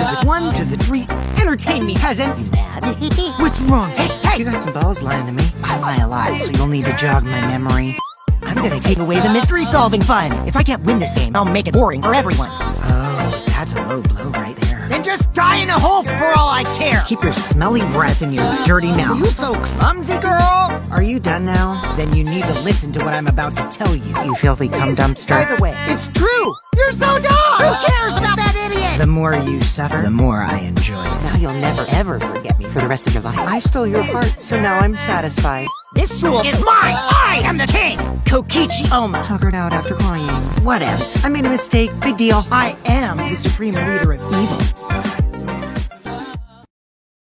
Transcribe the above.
a treat. Entertain me, peasants. What's wrong? Hey, hey! You got some balls lying to me. I lie a lot, so you'll need to jog my memory. I'm gonna take away the mystery-solving fun. If I can't win this game, I'll make it boring for everyone. Oh, that's a low blow right there. Then just die in a hole for all I care. Keep your smelly breath in your dirty mouth. you so clumsy, girl? Are you done now? Then you need to listen to what I'm about to tell you. You filthy cum dumpster. By the way, it's true. You're so dumb. Who cares about that idiot? The more you suffer, the more I enjoy it. Now you'll never ever forget me for the rest of your life. I stole your heart, so now I'm satisfied. This school is mine. I am the king. Kokichi Oma. Tuckered out after crying. Whatevs. I made a mistake. Big deal. I am the supreme leader of evil.